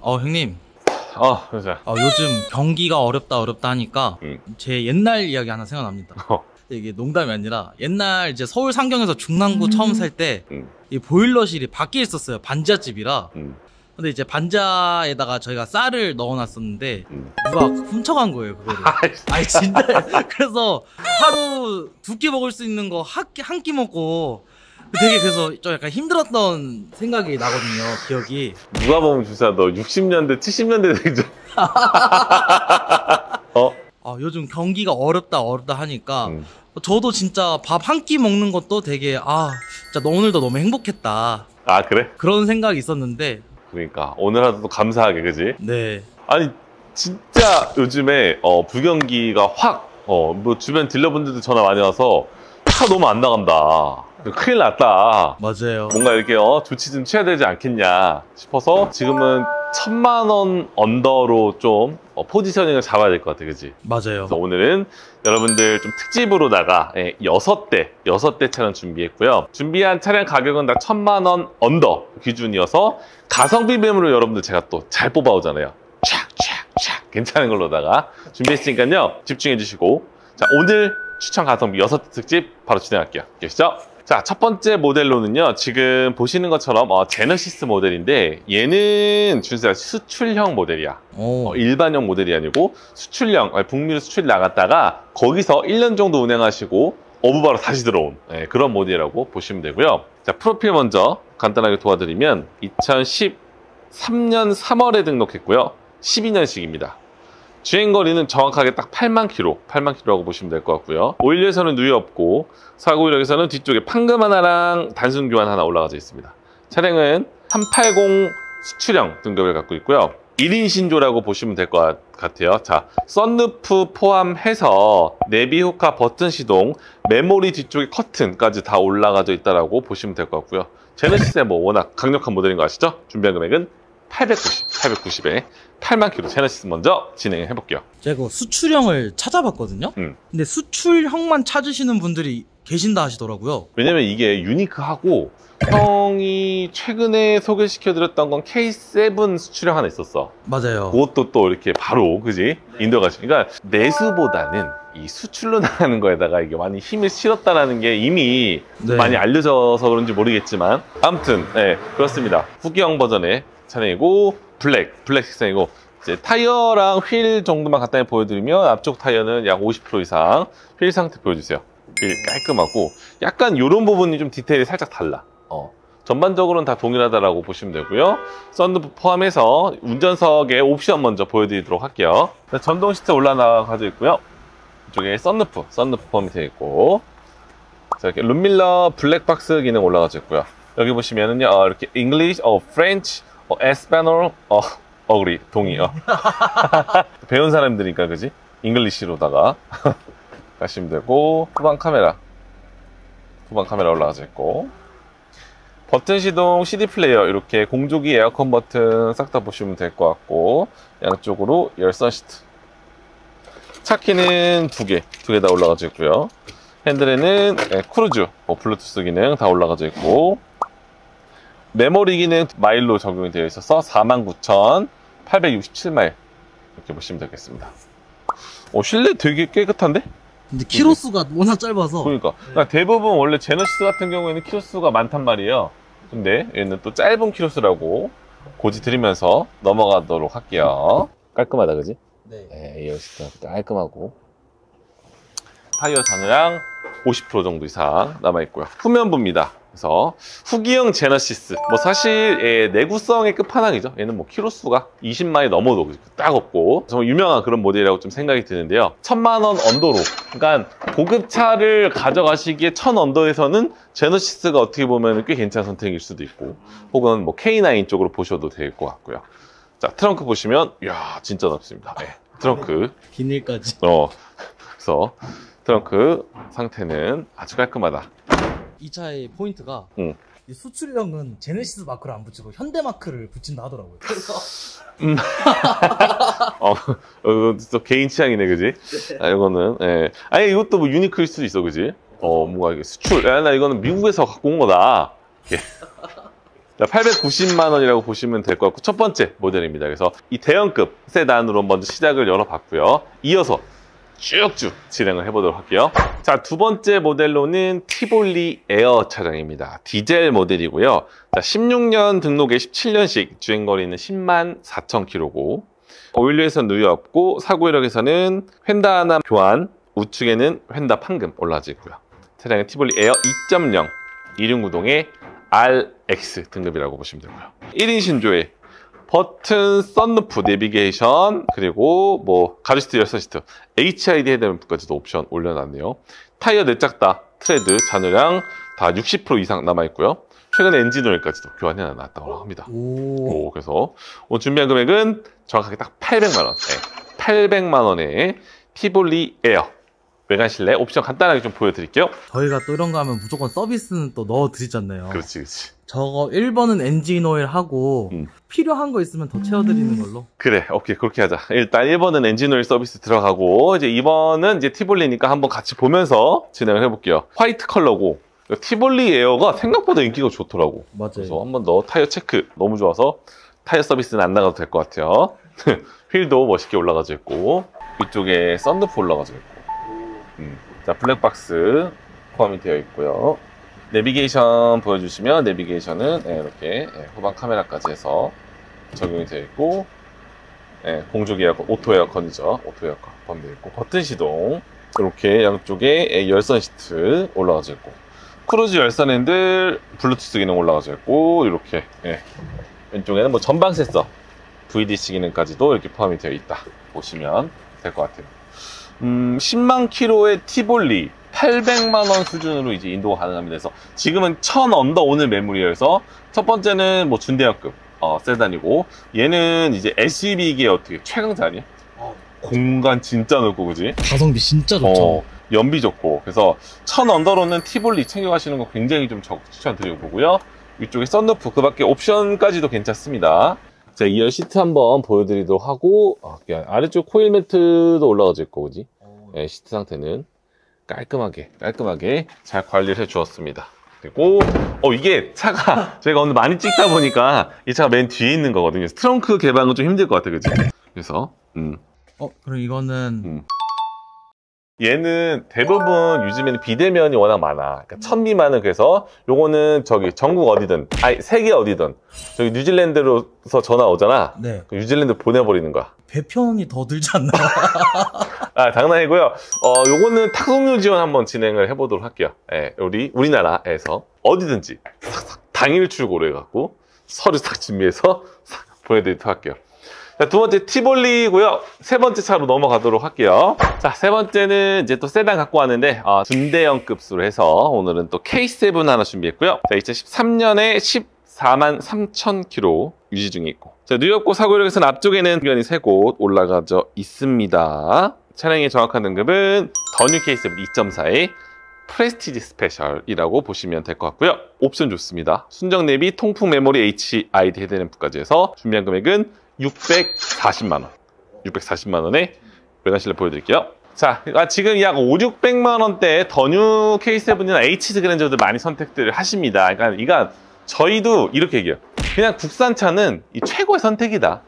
어 형님 아, 그래서 어, 요즘 경기가 어렵다 어렵다 하니까 음. 제 옛날 이야기 하나 생각납니다 어. 이게 농담이 아니라 옛날 이제 서울 상경에서 중랑구 처음 살 때이 음. 보일러실이 밖에 있었어요 반지하집이라 음, 근데 이제 반자에다가 저희가 쌀을 넣어놨었는데 음. 누가 훔쳐간 거예요 그거를 아이씨. 아니 진짜 그래서 하루 두 끼 먹을 수 있는 거 한 끼 먹고 되게 그래서 좀 약간 힘들었던 생각이 나거든요 기억이 누가 보면 주사 너 60년대, 70년대 되죠? 어? 아, 요즘 경기가 어렵다 어렵다 하니까 음. 저도 진짜 밥 한 끼 먹는 것도 되게 아 진짜 너 오늘도 너무 행복했다 아, 그래? 그런 생각이 있었는데 그러니까 오늘 하루도 감사하게, 그지? 네 아니, 진짜 요즘에 어, 불경기가 확, 어, 뭐 주변 딜러분들도 전화 많이 와서 차 너무 안 나간다. 큰일 났다. 맞아요 뭔가 이렇게 어, 조치 좀 취해야 되지 않겠냐 싶어서 지금은 천만 원 under로 좀 어, 포지셔닝을 잡아야 될 것 같아, 그지? 맞아요 그래서 오늘은 여러분들 좀 특집으로다가 예, 여섯 대 여섯 대 차량 준비했고요. 준비한 차량 가격은 다 천만 원 under 기준이어서 가성비 매물을 여러분들 제가 또 잘 뽑아오잖아요. 촥촥촥 괜찮은 걸로다가 준비했으니까요. 집중해 주시고 자 오늘 추천 가성비 여섯 대 특집 바로 진행할게요. 계시죠? 자, 첫 번째 모델로는요, 지금 보시는 것처럼, 어, 제너시스 모델인데, 얘는 준수야 수출형 모델이야. 오, 어, 일반형 모델이 아니고 수출형 아니, 북미로 수출 나갔다가 거기서 1년 정도 운행하시고 어부바로 다시 들어온 예, 그런 모델이라고 보시면 되고요. 자 프로필 먼저 간단하게 도와드리면 2013년 3월에 등록했고요. 12년식입니다. 주행 거리는 정확하게 딱 8만 킬로, 8만 킬로라고 보시면 될 것 같고요. 오일에서는 누이 없고 사고이력에서는 뒤쪽에 판금 하나랑 단순 교환 하나 올라가져 있습니다. 차량은 380 수출형 등급을 갖고 있고요. 1인 신조라고 보시면 될 것 같아요. 자, 썬루프 포함해서 내비 후카 버튼 시동, 메모리 뒤쪽에 커튼까지 다 올라가져 있다라고 보시면 될 것 같고요. 제네시스의 뭐 워낙 강력한 모델인 거 아시죠? 준비한 금액은 890, 890에 8만 킬로 제네시스 먼저 진행해 볼게요. 제가 그 수출형을 찾아봤거든요 음. 근데 수출형만 찾으시는 분들이 계신다 하시더라고요 왜냐면 이게 유니크하고 형이 최근에 소개시켜드렸던 건 K7 수출형 하나 있었어. 맞아요 그것도 또 이렇게 바로 그지 인도 가시. 그러니까 내수보다는 이 수출로 나가는 거에다가 이게 많이 힘을 실었다라는 게 이미 네. 많이 알려져서 그런지 모르겠지만 아무튼 네 그렇습니다. 후기형 버전의 차량이고 블랙 블랙 색상이고 이제 타이어랑 휠 정도만 간단히 보여드리면 앞쪽 타이어는 약 50% 이상 휠 상태 보여주세요. 휠 깔끔하고 약간 이런 부분이 좀 디테일이 살짝 달라. 어. 전반적으로는 다 동일하다라고 보시면 되고요. 썬루프 포함해서 운전석의 옵션 먼저 보여드리도록 할게요. 자, 전동 시트 올라나가져 있고요. 이쪽에 썬루프, 썬루프 포함이 되어 있고 자, 이렇게 룸미러 블랙박스 기능 올라가져 있고요. 여기 보시면은요, 어, 이렇게 English, 어, French, 어, Español, 어, agree, 동의, 어. 배운 사람들이니까, 그지? English로다가 가시면 되고, 후방 카메라. 후방 카메라 올라가져 있고, 버튼 시동 CD 플레이어, 이렇게 공조기 에어컨 버튼 싹 다 보시면 될 것 같고, 양쪽으로 열선 시트. 차키는 두 개, 두 개 다 올라가져 있고요. 핸들에는 예, 크루즈, 뭐 블루투스 기능 다 올라가져 있고 메모리 기능 마일로 적용이 되어 있어서 49,867마일 이렇게 보시면 되겠습니다. 어, 실내 되게 깨끗한데? 근데 키로수가 워낙 짧아서 그러니까, 그러니까 대부분 원래 제너시스 같은 경우에는 키로수가 많단 말이에요. 근데 얘는 또 짧은 키로수라고 고지 드리면서 넘어가도록 할게요. 깔끔하다, 그지? 네. 네, 에어시트 깔끔하고 타이어 잔해량 50% 정도 이상 남아 있고요 후면부입니다 그래서 후기형 제너시스. 뭐 사실 예, 내구성의 끝판왕이죠. 얘는 뭐 키로수가 20만을 넘어도 끄떡없고. 정말 유명한 그런 모델이라고 좀 생각이 드는데요. 천만 원 under로. 그러니까 고급차를 가져가시기에 천 under에서는 제너시스가 어떻게 보면 꽤 괜찮은 선택일 수도 있고. 혹은 뭐 K9 쪽으로 보셔도 될 것 같고요. 자 트렁크 보시면 이야 진짜 넓습니다. 네, 트렁크. 비닐까지. 어. 그래서 트렁크 상태는 아주 깔끔하다 이 차의 포인트가 응. 이 수출형은 제네시스 마크를 안 붙이고 현대 마크를 붙인다 하더라고요 그래서 어, 어, 또 개인 취향이네 그지 아, 이거는 예. 아니 이것도 뭐 unique일 수도 있어 그지 어 뭔가 이게 수출 야, 나 이거는 미국에서 갖고 온 거다 이렇게. 자, 890만 원이라고 보시면 될 것 같고 첫 번째 모델입니다. 그래서 이 대형급 세단으로 먼저 시작을 열어봤고요. 이어서 쭉쭉 진행을 해보도록 할게요. 자, 두 번째 모델로는 티볼리 에어 차량입니다. 디젤 모델이고요. 자, 16년 등록에 17년식 주행거리는 10만 4천 킬로고 오일류에서는 누유 없고 사고 이력에서는 휀다 하나 교환, 우측에는 휀다 판금 올라져 있고요. 차량은 티볼리 에어 2.0 이륜구동의 RX 등급이라고 보시면 되고요. 1인 신조에 버튼, 썬루프, 내비게이션, 그리고 뭐 가죽시트, 열선시트, HID 헤드램프까지도 옵션 올려놨네요. 타이어 네 짝 다, 트레드, 잔유량 다 60% 이상 남아있고요. 최근에 엔진 오일까지도 교환해 놨다고 합니다. 오. 오, 그래서 오늘 준비한 금액은 정확하게 딱 800만 원. 네, 800만 원에 티볼리 에어 외관 실내 옵션 간단하게 좀 보여드릴게요. 저희가 또 이런 거 하면 무조건 서비스는 또 넣어드리잖아요. 그렇지, 그렇지. 저거 1번은 엔진 오일 하고 음. 필요한 거 있으면 더 채워드리는 걸로. 그래, 오케이, 그렇게 하자. 일단 1번은 엔진 오일 서비스 들어가고, 이제 2번은 이제 티볼리니까 한번 같이 보면서 진행을 해볼게요. 화이트 컬러고, 티볼리 에어가 생각보다 인기가 좋더라고. 맞아요. 그래서 한 번 더 타이어 체크 너무 좋아서 타이어 서비스는 안 나가도 될 것 같아요. 휠도 멋있게 올라가져 있고, 이쪽에 썬루프 올라가져 있고, 음. 자, 블랙박스 포함이 되어 있고요. 내비게이션 보여주시면 내비게이션은 예, 이렇게 예, 후방 카메라까지 해서 적용이 되어 있고 예, 공조기 에어컨, 오토 에어컨이죠. 오토 에어컨 포함되어 있고 버튼 시동 이렇게 양쪽에 예, 열선 시트 올라가져 있고 크루즈 열선 핸들 블루투스 기능 올라가져 있고 이렇게 예, 왼쪽에는 뭐 전방 센서 VDC 기능까지도 이렇게 포함이 되어 있다 보시면 될 것 같아요. 음, 10만 킬로의 티볼리 800만 원 수준으로 이제 인도가 가능합니다. 그래서 지금은 1000 언더 오늘 매물이어서 첫 번째는 뭐 준대형급 어, 세단이고 얘는 이제 SUV계 어떻게 최강자 아니야? 어. 공간 진짜 넓고 그지? 가성비 진짜 좋죠. 어, 연비 좋고 그래서 1000 언더로는 티볼리 챙겨가시는 거 굉장히 좀 적- 추천드리고 보고요. 위쪽에 썬루프 그 밖에 옵션까지도 괜찮습니다. 자, 2열 시트 한번 보여드리도록 하고 아, 아래쪽 코일 매트도 올라가져 있고 그지? 예, 시트 상태는 깔끔하게 깔끔하게 잘 관리를 해 주었습니다. 그리고 어 이게 차가 제가 오늘 많이 찍다 보니까 이 차가 맨 뒤에 있는 거거든요. 트렁크 개방은 좀 힘들 것 같아, 그지? 그래서 음 어, 그럼 이거는 음. 얘는 대부분 요즘에는 비대면이 워낙 많아. 그러니까 천 미만은 그래서 요거는 저기 전국 어디든, 아니 세계 어디든 저기 뉴질랜드로서 전화 오잖아. 네그 뉴질랜드 보내버리는 거야. 배편이 더 들지 않나요? 아, 장난이고요. 어, 요거는 탁송료 지원 한번 진행을 해보도록 할게요. 예, 우리, 우리나라에서 어디든지 당일 출고를 해갖고 서류 싹 준비해서 싹 보내드리도록 할게요. 자, 두 번째 티볼리고요. 세 번째 차로 넘어가도록 할게요. 자, 세 번째는 이제 또 세단 갖고 왔는데 어, 준대형 급수로 해서 오늘은 또 K7 하나 준비했고요. 자, 2013년에 14만 3천 킬로 유지 중에 있고 자, 뉴욕고 사고력에서는 앞쪽에는 변이 세 곳 올라가져 있습니다. 차량의 정확한 등급은 더뉴 K7 2.4의 프레스티지 스페셜이라고 보시면 될 것 같고요. 옵션 좋습니다. 순정 내비, 통풍 메모리 HID 헤드램프까지 해서 준비한 금액은 640만 원. 640만 원에 외관 실내 보여드릴게요. 자, 아, 지금 약 5, 600만 원대 더뉴 K7이나 HG 그랜저들 많이 선택들을 하십니다. 그러니까 이가 저희도 이렇게 얘기해요. 그냥 국산차는 이 최고의 선택이다.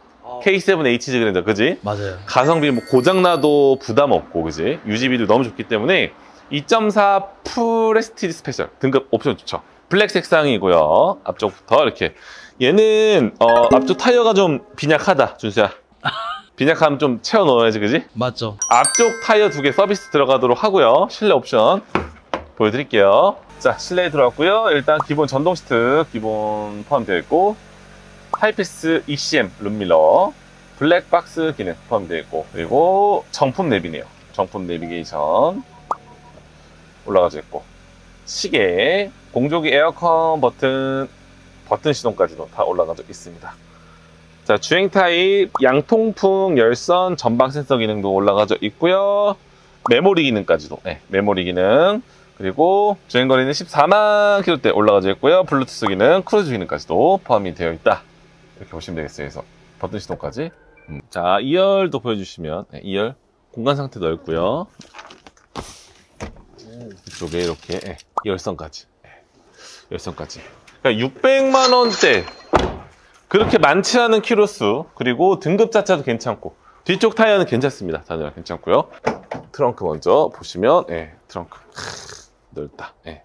K7 HG 그랜저, 그지? 맞아요. 가성비 뭐 고장나도 부담 없고 그지 유지비도 너무 좋기 때문에 2.4 프레스티지 스페셜 등급 옵션 좋죠 블랙 색상이고요 앞쪽부터 이렇게 얘는 어, 앞쪽 타이어가 좀 빈약하다 준수야. 빈약하면 좀 채워 넣어야지 그지? 맞죠. 앞쪽 타이어 두 개 서비스 들어가도록 하고요. 실내 옵션 보여드릴게요. 자 실내에 들어왔고요. 일단 기본 전동 시트 기본 포함되어 있고 하이패스 ECM 룸미러 블랙박스 기능 포함되어 있고 그리고 정품 내비네요. 정품 내비게이션 올라가져 있고 시계 공조기 에어컨 버튼 버튼 시동까지도 다 올라가져 있습니다. 자 조향 타입 양통풍 열선 전방 센서 기능도 올라가져 있고요. 메모리 기능까지도 네, 메모리 기능. 그리고 주행 거리는 14만 킬로대 올라가져 있고요. 블루투스 기능 크루즈 기능까지도 포함이 되어 있다. 이렇게 보시면 되겠어요. 그래서 버튼 시동까지. 음. 자 2열도 보여주시면 네, 2열 공간 상태 넓고요. 이쪽에 이렇게 예, 열선까지. 예, 열선까지 그러니까 600만 원대 그렇게 많지 않은 키로수 그리고 등급 자체도 괜찮고 뒤쪽 타이어는 괜찮습니다. 자녀 괜찮고요. 트렁크 먼저 보시면 예, 트렁크 크, 넓다. 예.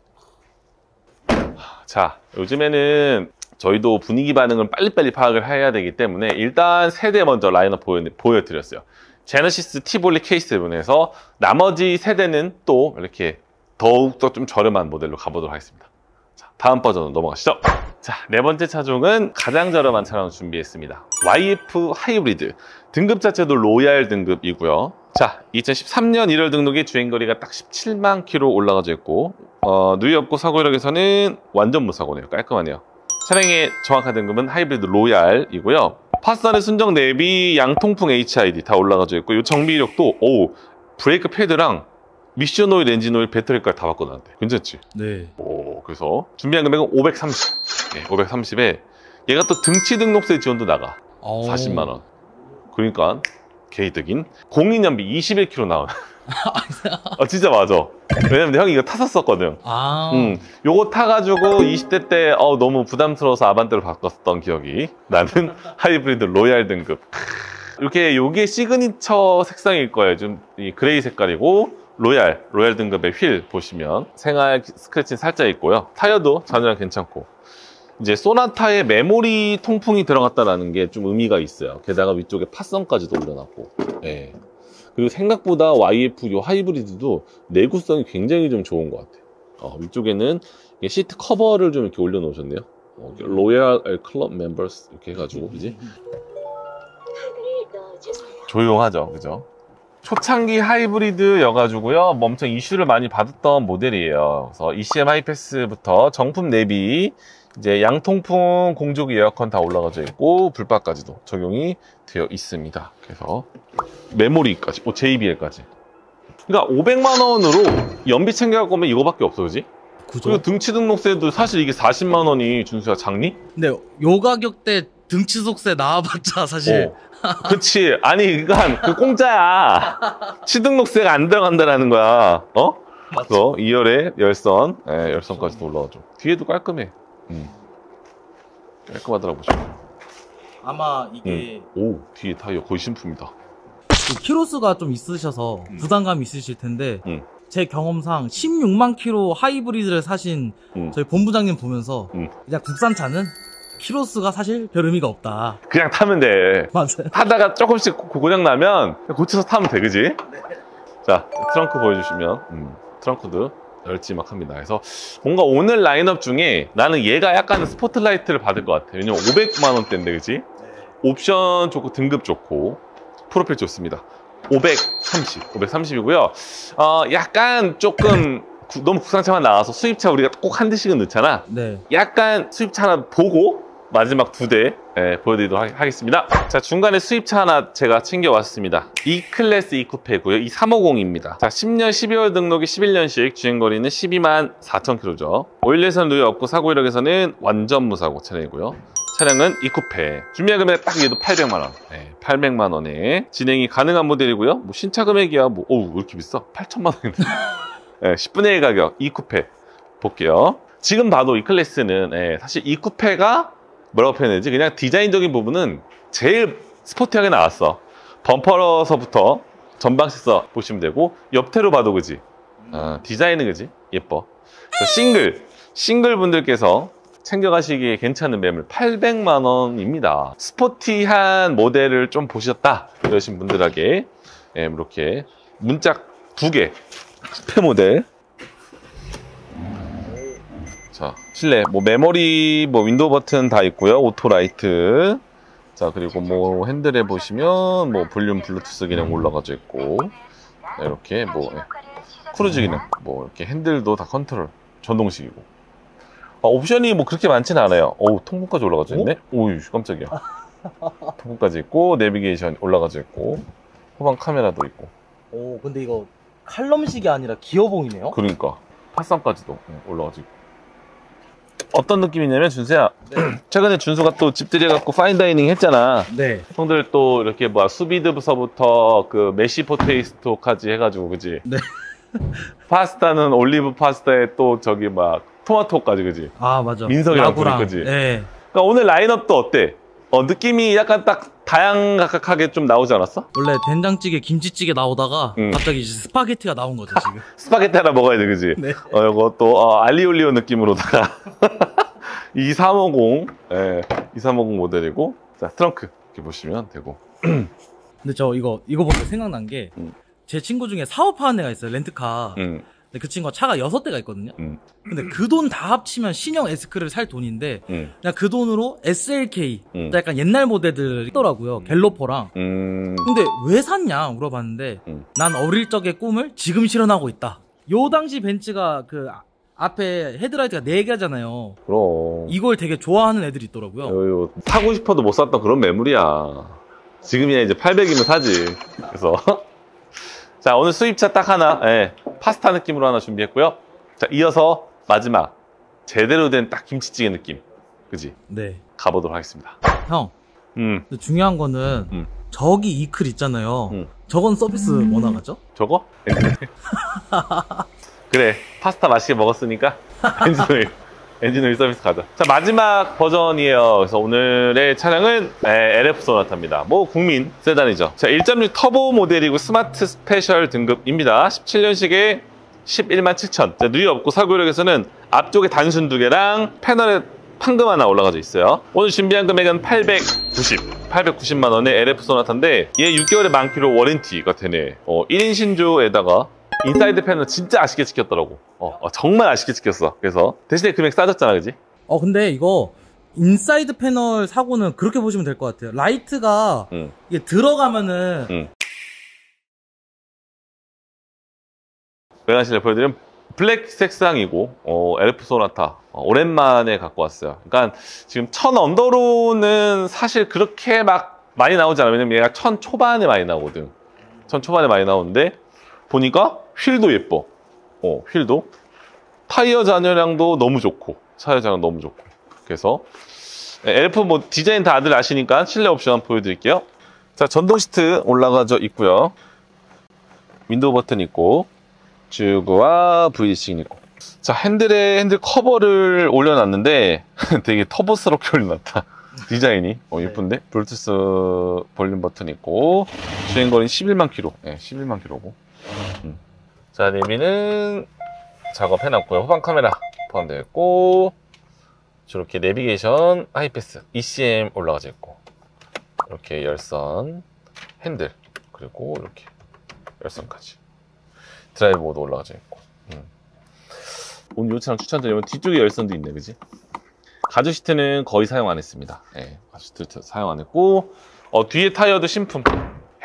자, 요즘에는 저희도 분위기 반응을 빨리빨리 파악을 해야 되기 때문에 일단 세 대 먼저 라인업 보여, 보여드렸어요. 제네시스 티볼리 K7에서 나머지 세 대는 또 이렇게 더욱더 좀 저렴한 모델로 가보도록 하겠습니다. 자, 다음 버전으로 넘어가시죠. 자, 네 번째 차종은 가장 저렴한 차량을 준비했습니다. YF 하이브리드. 등급 자체도 로얄 등급이고요. 자, 2013년 1월 등록에 주행거리가 딱 17만 킬로 올라가져 있고, 어, 누유 없고 사고 이력에서는 완전 무사고네요. 깔끔하네요. 차량의 정확한 등급은 하이브리드 로얄이고요. 파썬에 순정 내비, 양통풍 HID 다 올라가져 있고, 이 정비 이력도, 오, 브레이크 패드랑 미션 오일, 엔진 오일, 배터리까지 다 바꿔놨는데. 괜찮지? 네. 오, 그래서 준비한 금액은 530. 네, 530에 얘가 또 취등록세 지원도 나가. 어. 40만 원. 그러니까 개이득인 공인연비 21km 나온. 아 진짜 맞아. 왜냐면 형이 이거 탔었었거든. 아. 음, 요거 타가지고 20대 때 어, 너무 부담스러워서 아반떼로 바꿨었던 기억이 나는 하이브리드 로얄 등급. 이렇게 요게 시그니처 색상일 거예요. 좀 이 그레이 색깔이고 로얄, 로얄 등급의 휠 보시면 생활 스크래치는 살짝 있고요. 타이어도 전혀 괜찮고. 이제 소나타에 메모리 통풍이 들어갔다라는 게 좀 의미가 있어요. 게다가 위쪽에 파썬까지도 올려놨고. 예. 그리고 생각보다 YF 요 하이브리드도 내구성이 굉장히 좀 좋은 것 같아요. 어, 위쪽에는 시트 커버를 좀 이렇게 올려놓으셨네요. 어, 로얄 클럽 멤버스 이렇게 해가지고 그지? 조용하죠, 그죠? 초창기 하이브리드여가지고요, 뭐 엄청 이슈를 많이 받았던 모델이에요. 그래서 ECM 하이패스부터 정품 내비, 이제 양통풍 공조기 에어컨 다 올라가져 있고 블박까지도 적용이 되어 있습니다. 그래서 메모리까지, 오, JBL까지. 그러니까 500만 원으로 연비 챙겨갈 거면 이거밖에 없어, 그지? 그죠? 그리고 등치 등록세도 사실 이게 40만 원이 준수야 작니? 근데 요 가격대 등치 속세 나와봤자 사실 어. 그치. 아니, 그니까 그 공짜야. 취등록세가 안 들어간다라는 거야. 어? 그래서 2열에 열선, 예, 열선까지도 올라가죠. 뒤에도 깔끔해. 음. 깔끔하더라고. 지금. 아마 이게 오, 뒤에 타이어 거의 신품이다. 그 키로수가 좀 있으셔서 음. 부담감이 있으실 텐데 음. 제 경험상 16만 킬로 하이브리드를 사신 음. 저희 본부장님 보면서 음. 그냥 국산차는 키로수가 사실 별 의미가 없다. 그냥 타면 돼. 맞아요. 하다가 조금씩 고- 고장 나면 고쳐서 타면 돼, 그지? 자, 트렁크 보여주시면, 음, 트렁크도 널찍막합니다. 그래서 뭔가 오늘 라인업 중에 나는 얘가 약간 스포트라이트를 받을 것 같아. 왜냐면 500만 원대인데, 그지? 옵션 좋고 등급 좋고 프로필 좋습니다. 530, 530이고요. 어, 약간 조금 구- 너무 국산차만 나와서 수입차 우리가 꼭 한 대씩은 넣잖아. 네. 약간 수입차 하나 보고 마지막 두 대 예, 보여드리도록 하- 하겠습니다. 자 중간에 수입차 하나 제가 챙겨왔습니다. E 클래스 E 쿠페고요. 이 350입니다. 자 10년 12월 등록이 11년식 주행거리는 12만 4천 킬로죠. 오일에선 누유 없고 사고 이력에서는 완전 무사고 차량이고요. 차량은 E 쿠페. 준비한 금액 딱 얘도 800만 원. 네, 800만 원에 진행이 가능한 모델이고요. 뭐 신차 금액이야 뭐 어우 왜 이렇게 비싸? 8천만 원인데. 네, 10분의 1 가격 E 쿠페 볼게요. 지금 봐도 이 클래스는 예, 사실 이 쿠페가 뭐라고 표현해야지 그냥 디자인적인 부분은 제일 스포티하게 나왔어. 범퍼서부터 전방 시서 보시면 되고 옆태로 봐도 그지. 어, 디자인은 그지 예뻐. 자, 싱글 싱글 분들께서 챙겨가시기에 괜찮은 매물 800만 원입니다. 스포티한 모델을 좀 보셨다 이러신 분들에게 예, 이렇게 문짝 두 개 쿠페 모델 자, 실내 뭐 메모리 뭐 윈도우 버튼 다 있고요. 오토 라이트. 자, 그리고 뭐 핸들에 보시면 뭐 볼륨 블루투스 기능 올라가져 있고 네, 이렇게 뭐 예. 크루즈 기능 뭐 이렇게 핸들도 다 컨트롤 전동식이고. 아, 옵션이 뭐 그렇게 많지는 않아요. 오, 통풍까지 올라가져 있네. 오유, 깜짝이야. 통풍까지 있고 내비게이션 올라가져 있고 후방 카메라도 있고. 오 근데 이거 칼럼식이 아니라 기어봉이네요. 그러니까 파썬까지도 올라가지고 어떤 느낌이냐면 준수야 최근에 준수가 또 집들이 갖고 fine dining 했잖아 네. 형들 또 이렇게 뭐 수비드부터서부터 그 mashed potato까지 해가지고 그지 네. 파스타는 올리브 파스타에 또 저기 막 토마토까지 그지? 아 맞아. 민석이랑. 부를 거지? 예. 그러니까 오늘 라인업도 어때? 어, 느낌이 약간 딱 다양하게 좀 나오지 않았어? 원래 된장찌개, 김치찌개 나오다가 음. 갑자기 이제 스파게티가 나온 거죠 지금. 스파게티 하나 먹어야 돼, 그지? 네. 어, 이거 또, 어, 알리오 올리오 느낌으로다가. E 350, 예, E 350 모델이고. 자, 트렁크. 이렇게 보시면 되고. 근데 저 이거 이거 보고 생각난 게 제 음. 친구 중에 사업하는 애가 있어요 렌트카. 음, 근데 그 친구가 차가 여섯 대가 있거든요. 음, 근데 그 돈 다 합치면 신형 에스크를 살 돈인데 음, 그냥 그 돈으로 SLK, 음. 약간 옛날 모델들 있더라고요. 갤로퍼랑. 음. 근데 왜 샀냐 물어봤는데 음. 난 어릴 적의 꿈을 지금 실현하고 있다. 요 당시 벤츠가 그 아- 앞에 헤드라이트가 4개잖아요. 그럼. 이걸 되게 좋아하는 애들이 있더라고요. 요, 요, 사고 싶어도 못 샀던 그런 매물이야. 지금이야 이제 800이면 사지. 그래서. 자, 오늘 수입차 딱 하나, 예, 파스타 느낌으로 하나 준비했고요. 자, 이어서 마지막. 제대로 된 딱 김치찌개 느낌. 그지? 네. 가보도록 하겠습니다. 형, 음, 중요한 거는 음. 저기 E클 있잖아요. 음. 저건 서비스 뭐 나가죠? 저거? 그래, 파스타 맛있게 먹었으니까 엔진오일, 엔진오일 서비스 가자. 자, 마지막 버전이에요. 그래서 오늘의 차량은 네, LF 소나타입니다. 뭐 국민 세단이죠. 자, 1.6 터보 모델이고 스마트 스페셜 등급입니다. 17년식에 11만 7천. 자, 누유 없고 사고 이력에서는 앞쪽에 단순 두 개랑 패널에 판금 하나 올라가져 있어요. 오늘 준비한 금액은 890, 890만 원의 LF 소나타인데 얘 6개월에 만 킬로 warranty가 되네. 어, 1인 신조에다가 inside 패널 진짜 아쉽게 찍혔더라고. 어, 어, 정말 아쉽게 찍혔어. 그래서 대신에 금액 싸졌잖아, 그지? 어, 근데 이거 inside 패널 사고는 그렇게 보시면 될 것 같아요. 라이트가 응. 이게 들어가면은 응. 메가실을 보여드리면 블랙 색상이고 어, LF 소나타 어, 오랜만에 갖고 왔어요. 그러니까 지금 천 under로는 사실 그렇게 막 많이 나오지 않아요. 왜냐면 얘가 천 초반에 많이 나오거든. 천 초반에 많이 나오는데 보니까 휠도 예뻐. 어, 휠도 타이어 잔여량도 너무 좋고 타이어 잔여 너무 좋고 그래서 LF 뭐 디자인 다들 아시니까 실내 옵션 보여드릴게요. 자, 전동 시트 올라가져 있고요. 윈도우 버튼 있고, 주구와 VDC 있고. 자, 핸들에 핸들 커버를 올려놨는데 되게 터보스럽게 올려놨다. 디자인이 어, 예쁜데? 블루투스 볼륨 버튼 있고, 주행거리는 11만 킬로. 네, 11만 킬로고. 음. 자, 내비는 작업해놨고요. 후방 카메라 포함되어 있고, 저렇게 내비게이션 하이패스 ECM 올라가져 있고, 이렇게 열선, 핸들, 그리고 이렇게 열선까지. 드라이브 모드 올라가져 있고. 음. 오늘 이 차량 추천드리면 뒤쪽에 열선도 있네, 그지? 가죽 시트는 거의 사용 안 했습니다. 예, 가죽 시트 사용 안 했고, 어, 뒤에 타이어도 신품.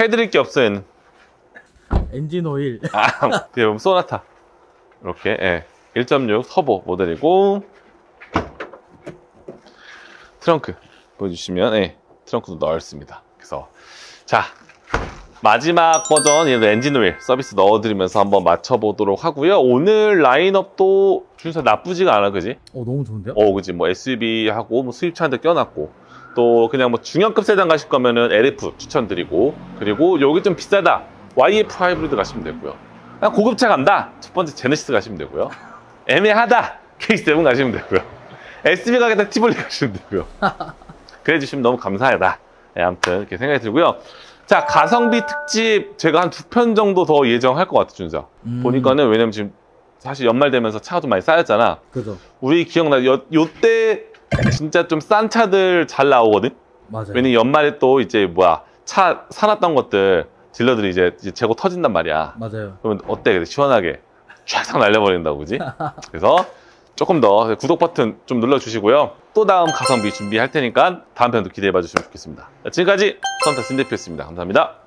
해드릴 게 없어요, 얘는. 엔진 오일. 아, 보면 소나타. 이렇게, 예. 1.6 터보 모델이고, 트렁크 보여주시면, 예. 트렁크도 넓습니다. 그래서, 자, 마지막 버전, 얘도 엔진 오일 서비스 넣어드리면서 한번 맞춰보도록 하고요. 오늘 라인업도 준서 나쁘지가 않아, 그지? 어, 너무 좋은데요? 어, 그지? 뭐 SUV하고 뭐 수입차한테 껴놨고, 또 그냥 뭐 중형급 세단 가실 거면은 LF 추천드리고, 그리고 여기 좀 비싸다. YF 하이브리드 가시면 되고요. 그냥 고급차 간다. 첫 번째 제네시스 가시면 되고요. 애매하다. K7 가시면 되고요. SUV 가겠다. 티볼리 가시면 되고요. 그래 주시면 너무 감사하다. 네, 아무튼 이렇게 생각이 들고요. 자, 가성비 특집 제가 한 두 편 정도 더 예정할 것 같아, 준서. 음, 보니까는 왜냐면 지금 사실 연말 되면서 차가 좀 많이 쌓였잖아. 그죠. 우리 기억나, 요, 요때 진짜 좀 싼 차들 잘 나오거든? 맞아요. 왜냐면 연말에 또 이제 뭐야, 차 사놨던 것들 딜러들이 이제, 이제 재고 터진단 말이야. 맞아요. 그러면 어때? 그래, 시원하게 쫙 날려버린다고, 그지? 그래서 조금 더 구독 버튼 좀 눌러주시고요. 또 다음 가성비 준비할 테니까 다음 편도 기대해 봐주시면 좋겠습니다. 지금까지 선타 신대표였습니다. 감사합니다.